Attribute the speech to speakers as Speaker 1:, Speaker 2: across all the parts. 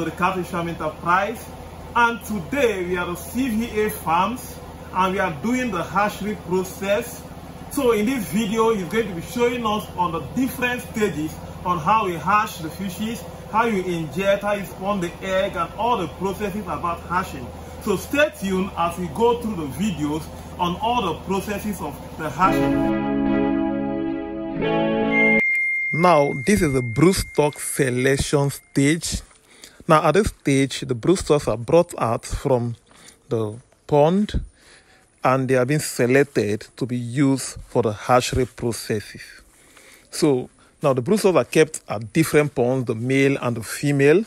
Speaker 1: to the Catfish Farm Enterprise and today we are the CVA farms and we are doing the hatchery process. So in this video he's going to be showing us on the different stages on how we hatch the fishes, how you inject, how you spawn the egg and all the processes about hatching. So stay tuned as we go through the videos on all the processes of the hatching. Now, this is the broodstock selection stage. Now, at this stage, the broodstocks are brought out from the pond and they are being selected to be used for the hatchery processes. So, now the broodstocks are kept at different ponds, the male and the female.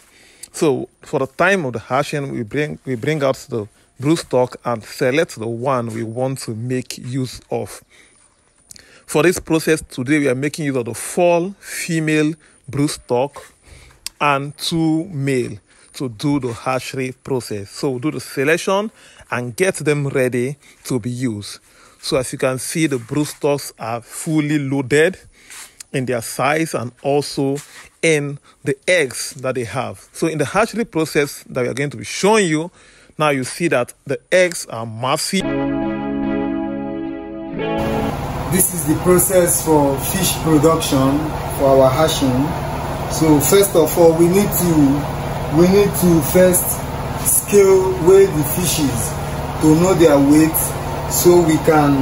Speaker 1: So, for the time of the hatching, we bring we bring out the broodstock and select the one we want to make use of. For this process today, we are making use of the fall female broodstock and two male to do the hatchery process. So do the selection and get them ready to be used. So as you can see, the broodstocks are fully loaded in their size and also in the eggs that they have. So in the hatchery process that we are going to be showing you, now you see that the eggs are massive.
Speaker 2: This is the process for fish production for our hatching. So first of all, we need to we need to first scale weigh the fishes to know their weight so we can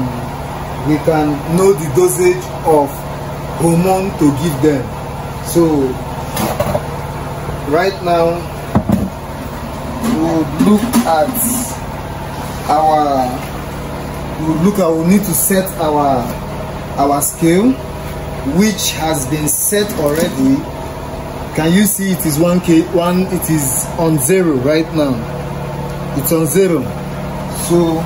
Speaker 2: we can know the dosage of hormone to give them. So right now we'll look at our we'll look at we need to set our our scale which has been set already can you see it is 1k one it is on zero right now? It's on zero. So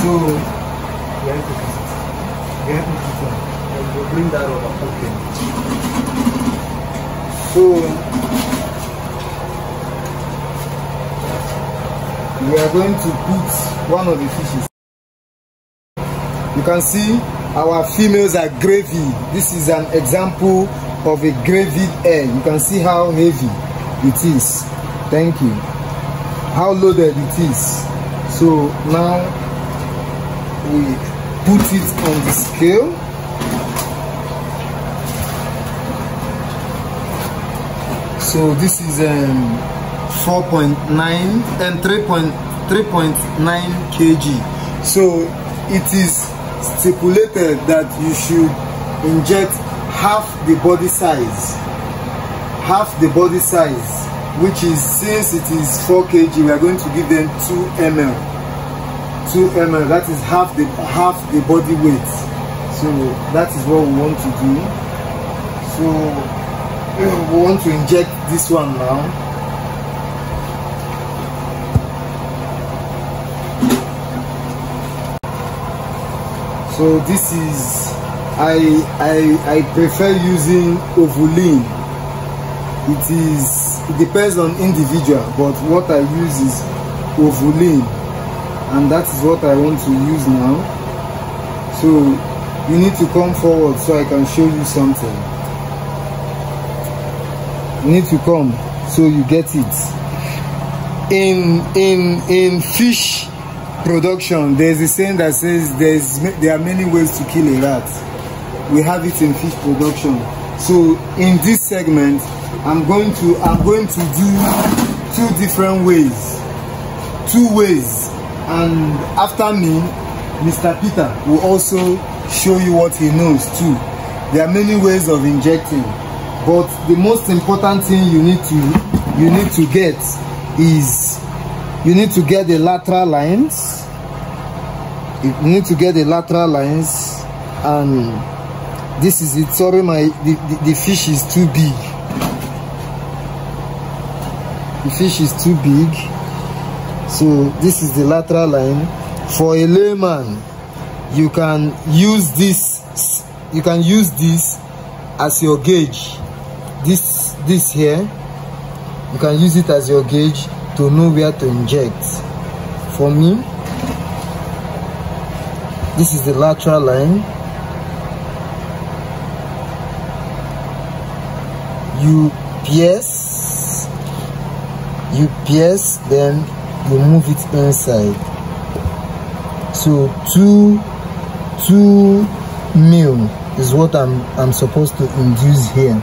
Speaker 2: so bring that over okay so we are going to put one of the fishes you can see our females are gravid. This is an example of a gravid egg. You can see how heavy it is. Thank you. How loaded it is. So now we put it on the scale. So this is um 4.9 and 3.3.9 kg. So it is stipulated that you should inject half the body size half the body size which is since it is 4 kg we are going to give them 2 ml 2 ml that is half the half the body weight. So that is what we want to do. So we want to inject this one now so this is I I I prefer using Ovulin. It is it depends on individual but what I use is Ovulin. And that is what I want to use now. So you need to come forward so I can show you something. You need to come so you get it. In in in fish production, there's a saying that says there's there are many ways to kill a rat. We have it in fish production. So in this segment, I'm going to I'm going to do two different ways, two ways, and after me, Mr. Peter will also show you what he knows too. There are many ways of injecting, but the most important thing you need to you need to get is you need to get the lateral lines you need to get the lateral lines and this is it. Sorry my the, the, the fish is too big. The fish is too big. So this is the lateral line. For a layman you can use this you can use this as your gauge. This this here you can use it as your gauge to know where to inject. For me this is the lateral line. You pierce, you pierce, then you move it inside. So two, two mil is what I'm I'm supposed to induce here.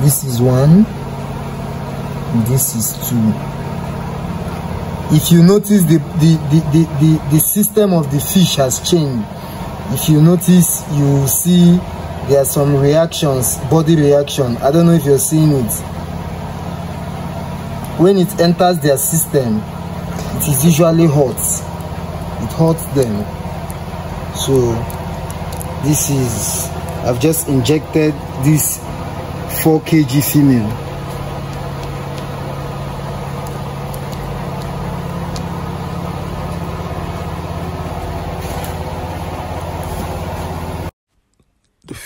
Speaker 2: This is one. This is two if you notice the the, the the the system of the fish has changed if you notice you see there are some reactions body reaction. I don't know if you're seeing it. When it enters their system it is usually hot. It hurts them. So this is i've just injected this 4 kg female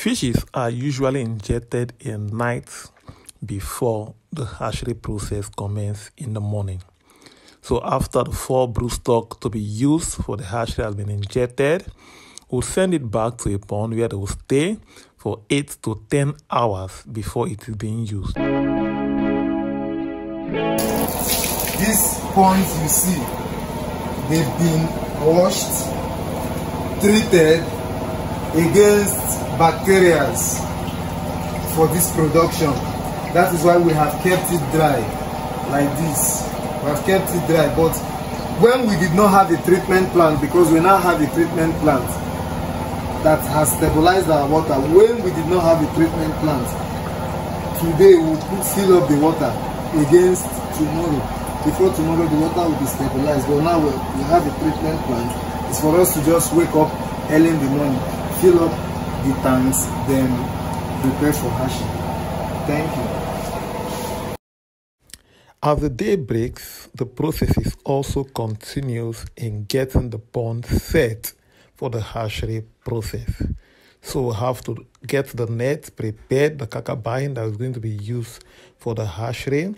Speaker 1: Fishes are usually injected in nights before the hatchery process commences in the morning. So after the four broodstock to be used for the hatchery has been injected, we'll send it back to a pond where they will stay for 8 to 10 hours before it is being used.
Speaker 2: These ponds you see, they've been washed, treated against bacteria for this production. That is why we have kept it dry like this. We have kept it dry. But when we did not have a treatment plant, because we now have a treatment plant that has stabilized our water, when we did not have a treatment plant, today we will fill up the water against tomorrow. Before tomorrow, the water will be stabilized. But now we have a treatment plant. It's for us to just wake up early in the morning, fill up the tanks, then prepare for hashing. Thank you.
Speaker 1: As the day breaks, the process is also continues in getting the pond set for the hatchery process. So we have to get the net prepared, the kakaban that is going to be used for the hatchery.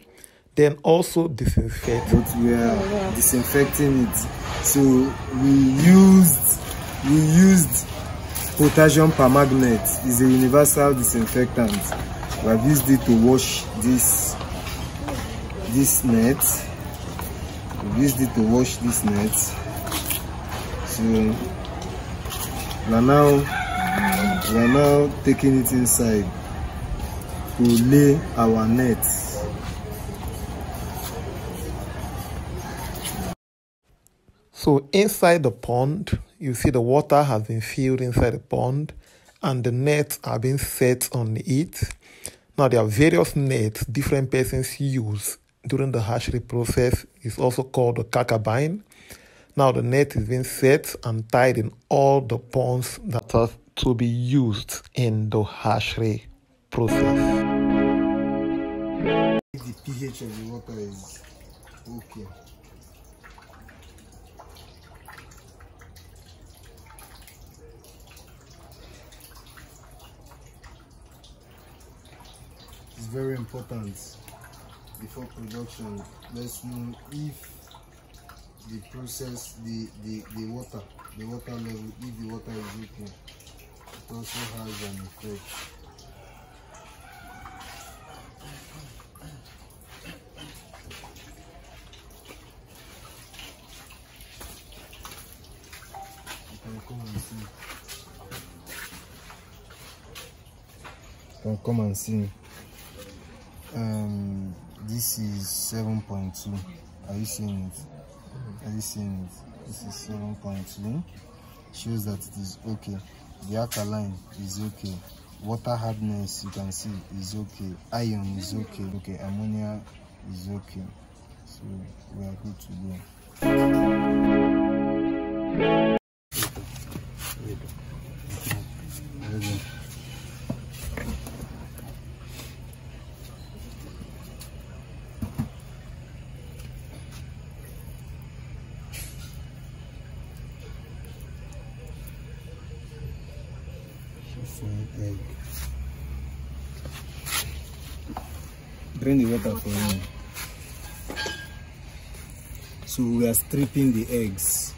Speaker 1: Then also disinfect.
Speaker 2: But we are disinfecting it. So we used we used potassium permanganate is a universal disinfectant. We have used it to wash this this net. We've used it to wash this net. So we are now we are now taking it inside to lay our nets.
Speaker 1: So inside the pond, you see the water has been filled inside the pond and the nets are being set on it. Now there are various nets different persons use during the hatchery process. It's also called the kakaban. Now the net is being set and tied in all the ponds that are to be used in the hatchery process.
Speaker 2: The pH of the water is okay. It's very important before production. Let's know if the process, the, the, the water, the water level, if the water is okay. It also has an effect. Come and see. Um, this is 7.2. Are you seeing it? Are you seeing it? This is 7.2. Shows that it is okay. The alkaline is okay. Water hardness, you can see, is okay. Iron is okay. Okay, ammonia is okay. So we are good to go. stirring the water for him. So we are stripping the eggs.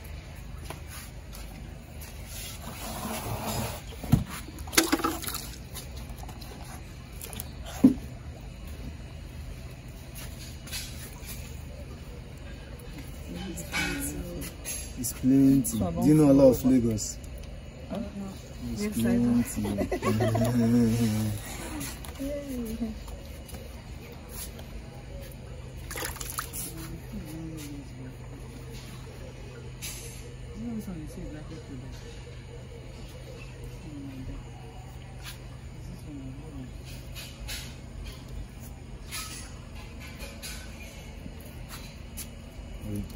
Speaker 2: It's plenty. Do you know a lot of Lagos? It's plenty.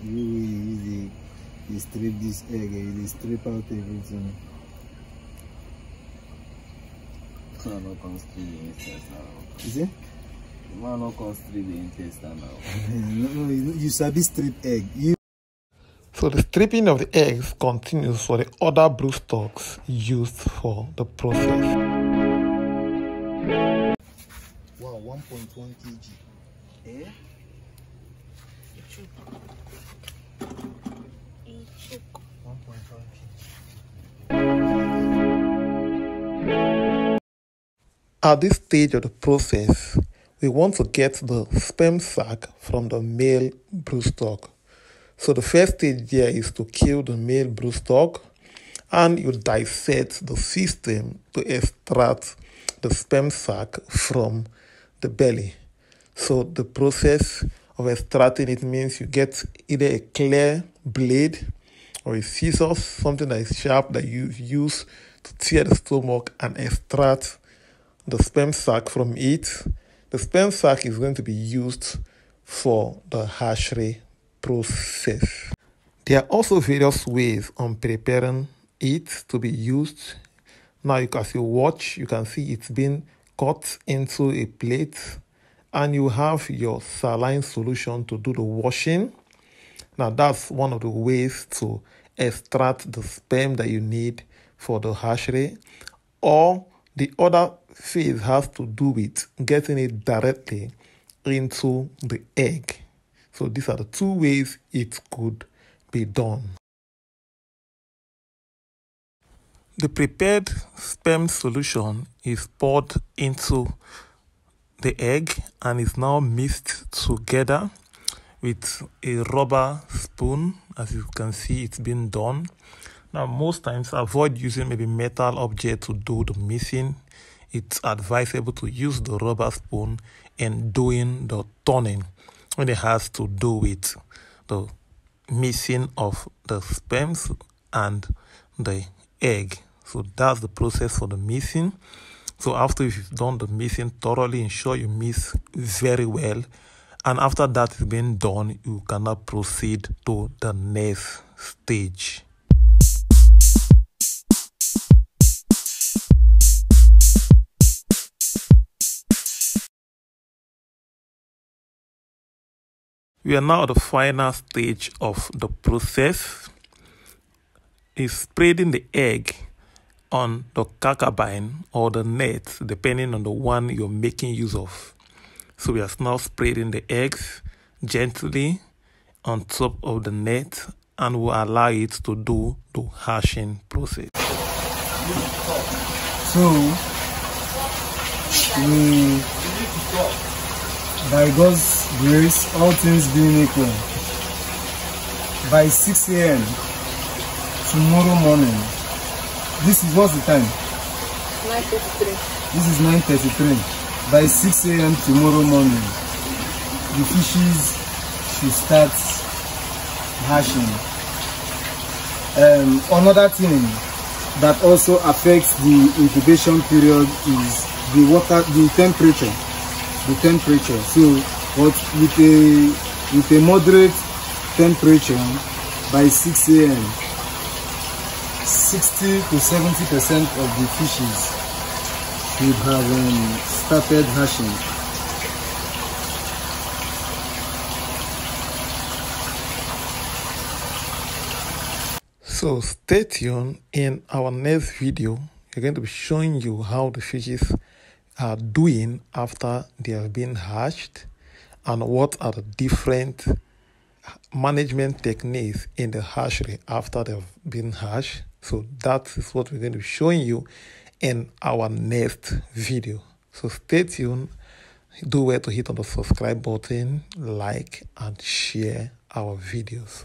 Speaker 2: you you dey dey strip this egg you dey strip out everything.
Speaker 3: Man no come strip the intestine now.
Speaker 2: is it.
Speaker 3: Man no come strip the intestine now.
Speaker 2: no no you, you sabi strip egg you.
Speaker 1: So the stripping of the eggs continues for the other broodstocks used for the process.
Speaker 2: wow one point one kg. Eh? One point one kg.
Speaker 1: At this stage of the process, we want to get the sperm sac from the male broodstock. So the first stage there is to kill the male broodstock and you dissect the system to extract the sperm sac from the belly. So the process of extracting it means you get either a clear blade or a scissors, something that is sharp that you use to tear the stomach and extract the sperm sac from it. The sperm sac is going to be used for the hatchery process. There are also various ways on preparing it to be used. Now, you, as you watch, you can see it's been cut into a plate and you have your saline solution to do the washing. Now, that's one of the ways to extract the sperm that you need for the hatchery. Or the other phase has to do with getting it directly into the egg. So, these are the two ways it could be done. The prepared sperm solution is poured into the egg and is now mixed together with a rubber spoon. As you can see it's been done. Now most times avoid using maybe metal object to do the mixing. It's advisable to use the rubber spoon in doing the turning when it has to do with the mixing of the sperms and the egg so that's the process for the mixing so after you've done the mixing thoroughly, ensure you mix very well. And after that has been done, you cannot proceed to the next stage. We are now at the final stage of the process. Is spreading the egg on the kakaban or the net, depending on the one you're making use of. So we are now spreading the eggs gently on top of the net and will allow it to do the hashing process.
Speaker 2: So, we, by God's grace, all things being equal, by 6 a.m. tomorrow morning, this is what's the time?
Speaker 4: 9.33.
Speaker 2: This is 9.33. By 6 a.m. tomorrow morning, the fishes should start hatching. Um, another thing that also affects the incubation period is the water, the temperature. The temperature. So, but with a with a moderate temperature by 6 a.m. 60 to 70 percent of the fishes should have um, started hatching.
Speaker 1: So stay tuned in our next video. We're going to be showing you how the fishes are doing after they have been hatched and what are the different management techniques in the hatchery after they've been hatched. So that is what we're going to be showing you in our next video. So stay tuned. Do well to hit on the subscribe button, like and share our videos.